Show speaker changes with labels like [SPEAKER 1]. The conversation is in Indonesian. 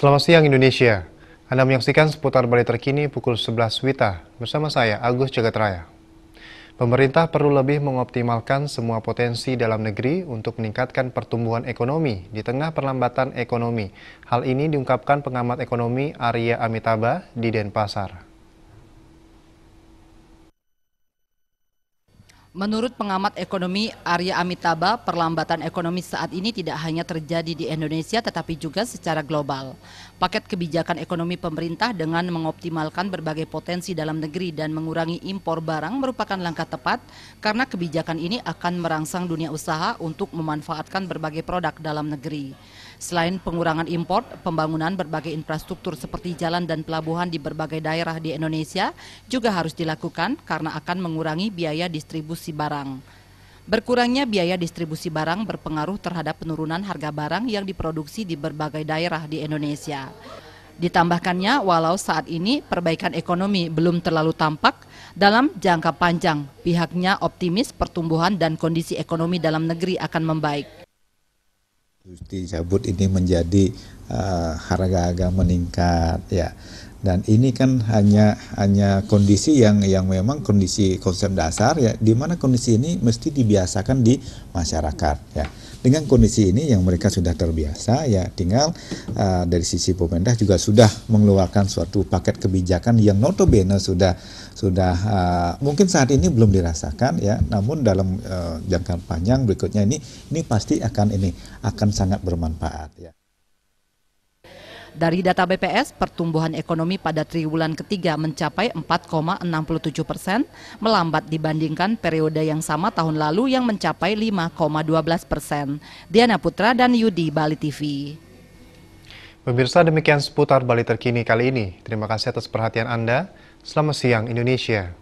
[SPEAKER 1] Selamat siang Indonesia. Anda menyaksikan seputar Bali terkini pukul 11 Wita bersama saya Agus Jagatraya. Pemerintah perlu lebih mengoptimalkan semua potensi dalam negeri untuk meningkatkan pertumbuhan ekonomi di tengah perlambatan ekonomi. Hal ini diungkapkan pengamat ekonomi Arya Amitabha di Denpasar.
[SPEAKER 2] Menurut pengamat ekonomi Arya Amitabha, perlambatan ekonomi saat ini tidak hanya terjadi di Indonesia tetapi juga secara global. Paket kebijakan ekonomi pemerintah dengan mengoptimalkan berbagai potensi dalam negeri dan mengurangi impor barang merupakan langkah tepat karena kebijakan ini akan merangsang dunia usaha untuk memanfaatkan berbagai produk dalam negeri. Selain pengurangan impor, pembangunan berbagai infrastruktur seperti jalan dan pelabuhan di berbagai daerah di Indonesia juga harus dilakukan karena akan mengurangi biaya distribusi barang. Berkurangnya biaya distribusi barang berpengaruh terhadap penurunan harga barang yang diproduksi di berbagai daerah di Indonesia. Ditambahkannya, walau saat ini perbaikan ekonomi belum terlalu tampak, dalam jangka panjang pihaknya optimis pertumbuhan dan kondisi ekonomi dalam negeri akan membaik.
[SPEAKER 3] Dicabut ini menjadi harga-harga meningkat ya. Dan ini kan hanya hanya kondisi yang yang memang kondisi konsep dasar ya di mana kondisi ini mesti dibiasakan di masyarakat ya. Dengan kondisi ini yang mereka sudah terbiasa ya tinggal uh, dari sisi pemerintah juga sudah mengeluarkan suatu paket kebijakan yang notabene sudah sudah uh, mungkin saat ini belum dirasakan ya. Namun dalam uh, jangka panjang berikutnya ini ini pasti akan ini akan sangat bermanfaat ya
[SPEAKER 2] dari data BPS, pertumbuhan ekonomi pada triwulan ketiga mencapai 4,67 persen, melambat dibandingkan periode yang sama tahun lalu yang mencapai 5,12 persen. Diana Putra dan Yudi Bali TV.
[SPEAKER 1] Pemirsa demikian seputar Bali terkini kali ini. Terima kasih atas perhatian Anda. Selamat siang Indonesia.